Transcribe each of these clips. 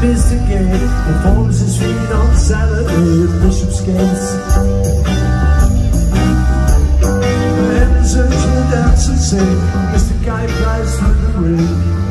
investigate The forms is sweet on salad with bishop's gates And the dancers say Mr. Guy flies through the ring.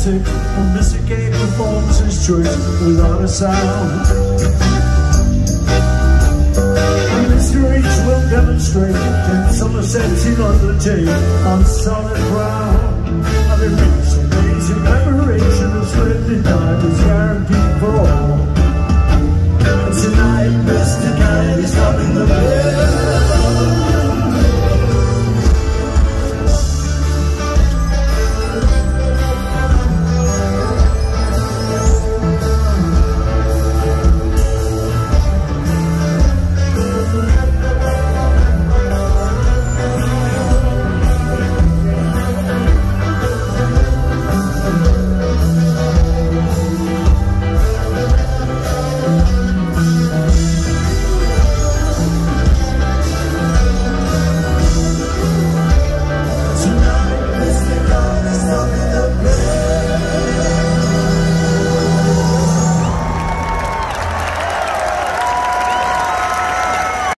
Tennessee When Mr. Gay performs his choice without a sound And Mr. H will demonstrate Ten Somerset's in undertake on solid ground